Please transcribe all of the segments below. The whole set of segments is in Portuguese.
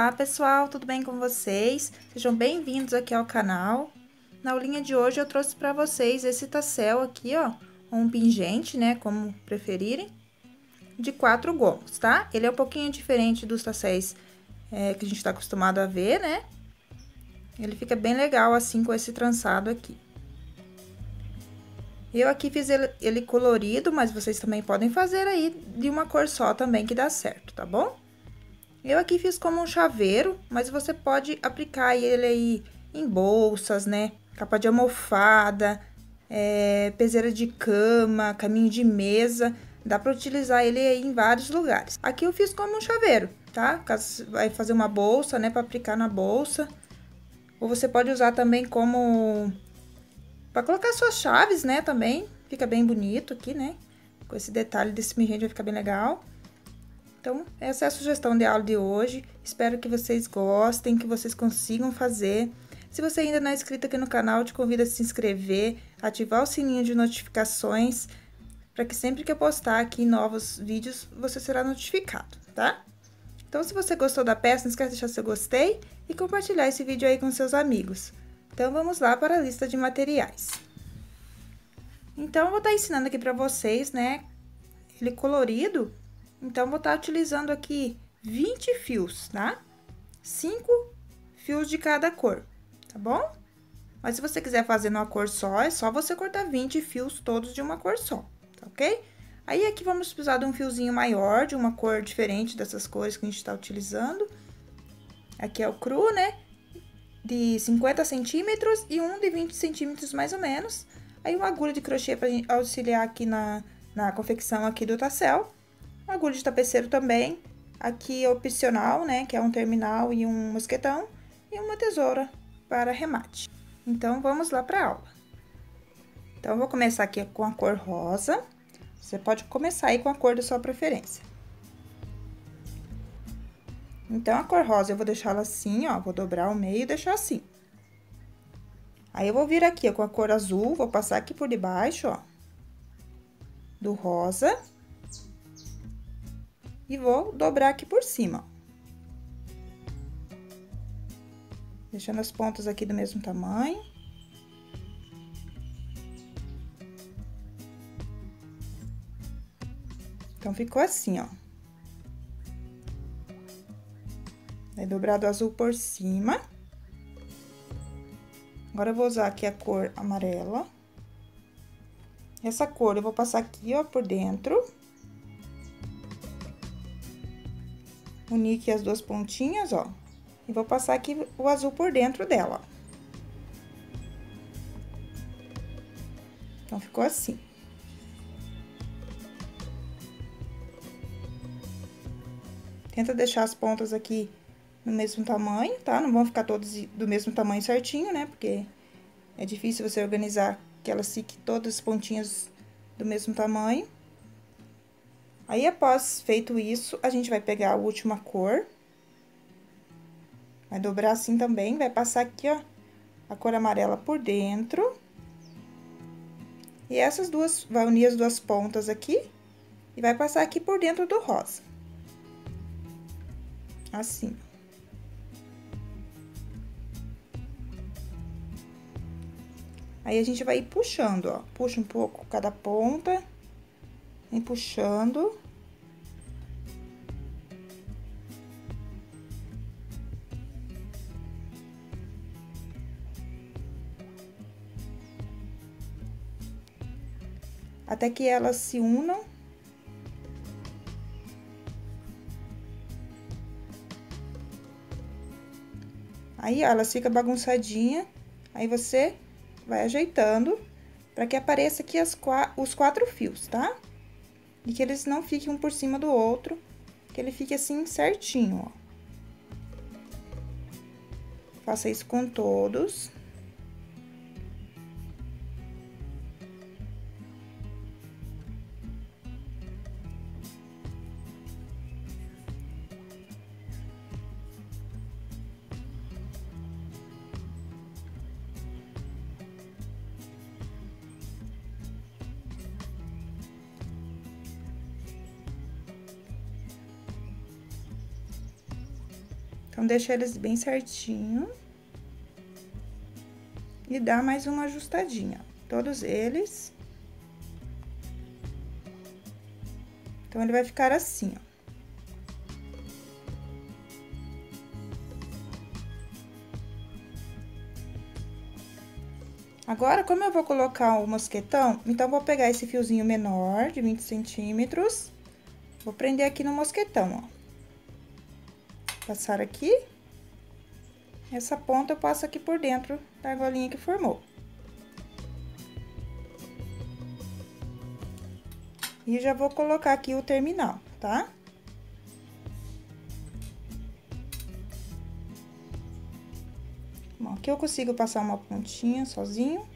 Olá pessoal, tudo bem com vocês? Sejam bem-vindos aqui ao canal. Na aulinha de hoje eu trouxe para vocês esse tassel aqui, ó, um pingente, né, como preferirem, de quatro gomos, tá? Ele é um pouquinho diferente dos tasséis é, que a gente tá acostumado a ver, né? Ele fica bem legal assim com esse trançado aqui. Eu aqui fiz ele colorido, mas vocês também podem fazer aí de uma cor só também que dá certo, tá bom? Eu aqui fiz como um chaveiro, mas você pode aplicar ele aí em bolsas, né? Capa de almofada, é, peseira de cama, caminho de mesa. Dá para utilizar ele aí em vários lugares. Aqui eu fiz como um chaveiro, tá? Caso vai fazer uma bolsa, né? Para aplicar na bolsa. Ou você pode usar também como... Para colocar suas chaves, né? Também. Fica bem bonito aqui, né? Com esse detalhe desse mingente vai ficar bem legal. Então, essa é a sugestão de aula de hoje. Espero que vocês gostem, que vocês consigam fazer. Se você ainda não é inscrito aqui no canal, te convido a se inscrever, ativar o sininho de notificações, para que sempre que eu postar aqui novos vídeos, você será notificado, tá? Então, se você gostou da peça, não esquece de deixar seu gostei e compartilhar esse vídeo aí com seus amigos. Então, vamos lá para a lista de materiais. Então, eu vou estar ensinando aqui para vocês, né, ele colorido, então, vou estar utilizando aqui 20 fios, tá? 5 fios de cada cor, tá bom? Mas se você quiser fazer numa cor só, é só você cortar 20 fios todos de uma cor só, tá ok? Aí, aqui vamos precisar de um fiozinho maior, de uma cor diferente dessas cores que a gente tá utilizando. Aqui é o cru, né? De 50 centímetros e um de 20 centímetros mais ou menos. Aí, uma agulha de crochê para auxiliar aqui na, na confecção aqui do tassel agulha de tapeceiro também. Aqui opcional, né, que é um terminal e um mosquetão. E uma tesoura para remate. Então, vamos lá para a aula. Então, vou começar aqui com a cor rosa. Você pode começar aí com a cor da sua preferência. Então, a cor rosa eu vou deixar ela assim, ó, vou dobrar o meio e deixar assim. Aí, eu vou vir aqui ó, com a cor azul, vou passar aqui por debaixo, ó, do rosa e vou dobrar aqui por cima. Deixando as pontas aqui do mesmo tamanho. Então, ficou assim, ó. Aí, dobrado azul por cima. Agora, eu vou usar aqui a cor amarela. Essa cor eu vou passar aqui, ó, por dentro. Unir aqui as duas pontinhas, ó. E vou passar aqui o azul por dentro dela, Então, ficou assim. Tenta deixar as pontas aqui no mesmo tamanho, tá? Não vão ficar todas do mesmo tamanho certinho, né? Porque é difícil você organizar que elas fiquem todas as pontinhas do mesmo tamanho. Aí, após feito isso, a gente vai pegar a última cor. Vai dobrar assim também, vai passar aqui, ó, a cor amarela por dentro. E essas duas, vai unir as duas pontas aqui e vai passar aqui por dentro do rosa. Assim. Aí, a gente vai ir puxando, ó, puxa um pouco cada ponta Vem puxando. Até que elas se unam. Aí, ó, elas ficam bagunçadinha. Aí, você vai ajeitando para que apareça aqui as, os quatro fios, tá? E que eles não fiquem um por cima do outro, que ele fique assim certinho, ó. Faça isso com todos. Então, deixa eles bem certinho. E dá mais uma ajustadinha, todos eles. Então, ele vai ficar assim, ó. Agora, como eu vou colocar o mosquetão, então, vou pegar esse fiozinho menor, de 20 centímetros, vou prender aqui no mosquetão, ó. Passar aqui. Essa ponta eu passo aqui por dentro da argolinha que formou. E já vou colocar aqui o terminal, tá? Bom, aqui eu consigo passar uma pontinha sozinho.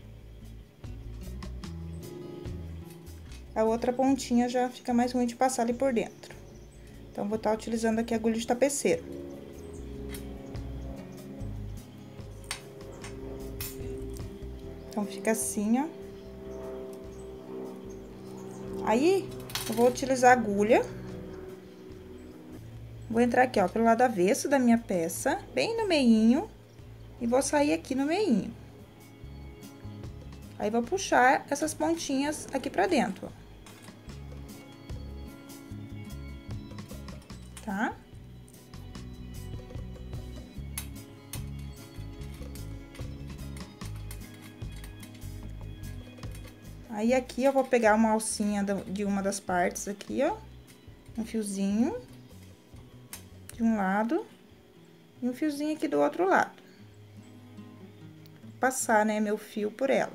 A outra pontinha já fica mais ruim de passar ali por dentro. Então, vou estar tá utilizando aqui a agulha de tapeceiro. Então, fica assim, ó. Aí, eu vou utilizar a agulha. Vou entrar aqui, ó, pelo lado avesso da minha peça, bem no meinho. E vou sair aqui no meinho. Aí, vou puxar essas pontinhas aqui pra dentro, ó. Tá? Aí, aqui, eu vou pegar uma alcinha de uma das partes aqui, ó. Um fiozinho. De um lado. E um fiozinho aqui do outro lado passar, né, meu fio por ela.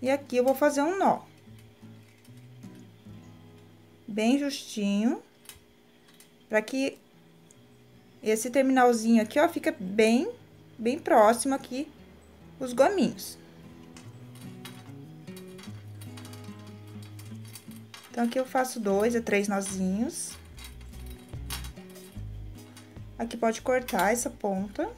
E aqui eu vou fazer um nó. Bem justinho. Pra que esse terminalzinho aqui, ó, fica bem, bem próximo aqui os gominhos. Então, aqui eu faço dois a três nozinhos. Aqui pode cortar essa ponta.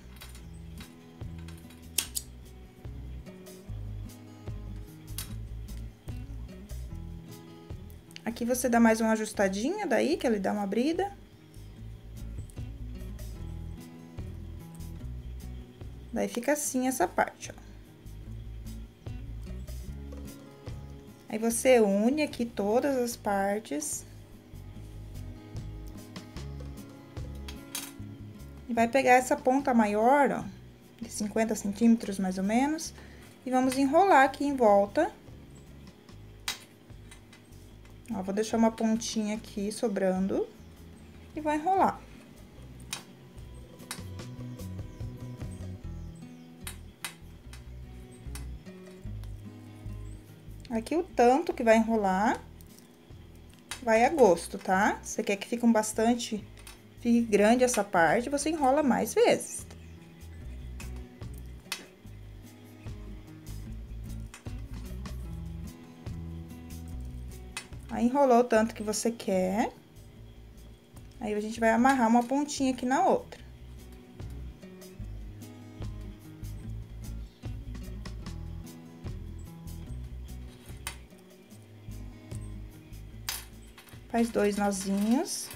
Aqui você dá mais uma ajustadinha daí, que ele dá uma abrida. Daí fica assim essa parte, ó. Aí você une aqui todas as partes. E vai pegar essa ponta maior, ó, de 50 centímetros mais ou menos, e vamos enrolar aqui em volta Ó, vou deixar uma pontinha aqui sobrando e vou enrolar. Aqui o tanto que vai enrolar vai a gosto, tá? Você quer que fique um bastante, fique grande essa parte, você enrola mais vezes. Aí, enrolou o tanto que você quer. Aí, a gente vai amarrar uma pontinha aqui na outra. Faz dois nozinhos.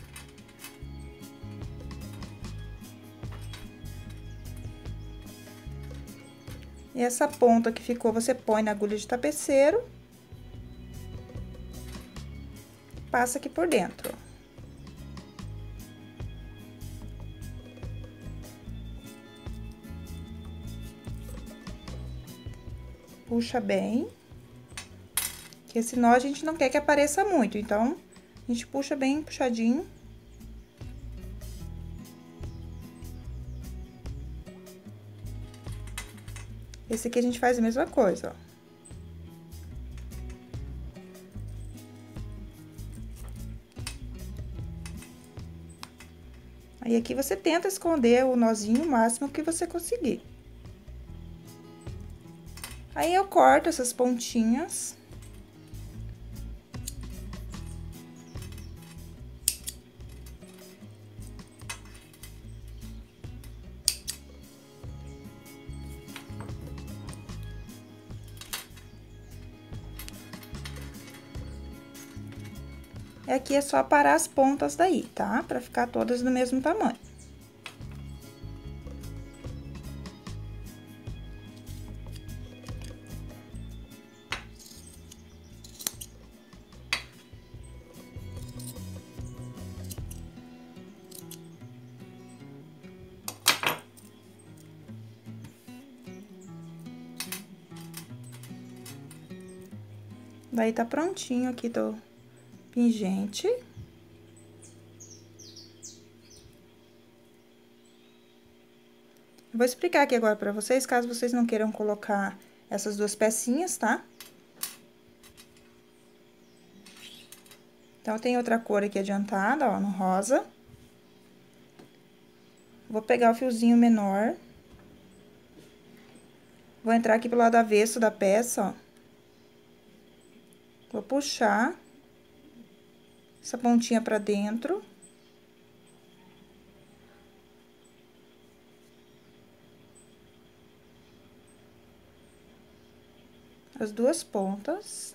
E essa ponta que ficou, você põe na agulha de tapeceiro. passa aqui por dentro. Puxa bem. Que esse nó a gente não quer que apareça muito, então, a gente puxa bem puxadinho. Esse aqui a gente faz a mesma coisa, ó. Aí, aqui você tenta esconder o nozinho o máximo que você conseguir. Aí, eu corto essas pontinhas. Aqui é só parar as pontas daí, tá? Pra ficar todas do mesmo tamanho. Daí, tá prontinho aqui do pingente. Vou explicar aqui agora pra vocês, caso vocês não queiram colocar essas duas pecinhas, tá? Então, tem outra cor aqui adiantada, ó, no rosa. Vou pegar o fiozinho menor. Vou entrar aqui pelo lado avesso da peça, ó. Vou puxar essa pontinha pra dentro. As duas pontas.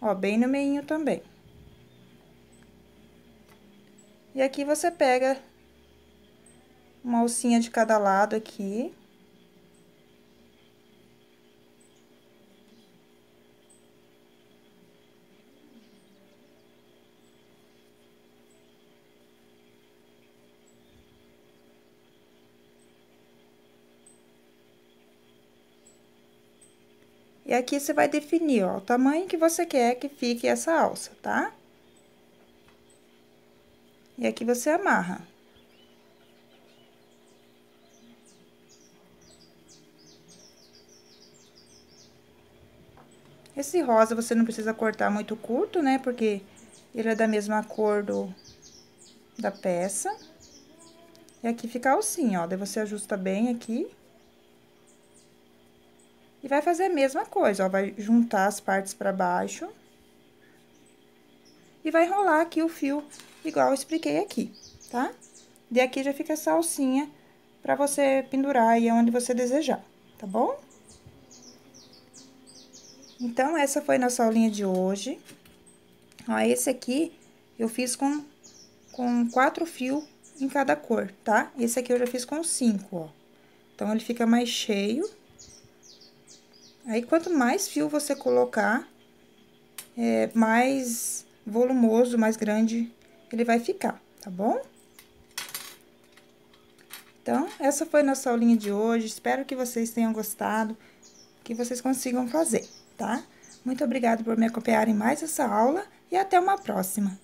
Ó, bem no meio também. E aqui você pega uma alcinha de cada lado aqui. E aqui você vai definir, ó, o tamanho que você quer que fique essa alça, tá? E aqui você amarra. Esse rosa você não precisa cortar muito curto, né? Porque ele é da mesma cor do, da peça. E aqui fica a alcinha, ó. Daí você ajusta bem aqui. E vai fazer a mesma coisa, ó, vai juntar as partes pra baixo. E vai enrolar aqui o fio, igual eu expliquei aqui, tá? E aqui já fica essa alcinha pra você pendurar aí onde você desejar, tá bom? Então, essa foi nossa aulinha de hoje. Ó, esse aqui eu fiz com, com quatro fios em cada cor, tá? Esse aqui eu já fiz com cinco, ó. Então, ele fica mais cheio. Aí, quanto mais fio você colocar, é, mais volumoso, mais grande ele vai ficar, tá bom? Então, essa foi nossa aulinha de hoje. Espero que vocês tenham gostado, que vocês consigam fazer, tá? Muito obrigada por me acompanhar em mais essa aula e até uma próxima.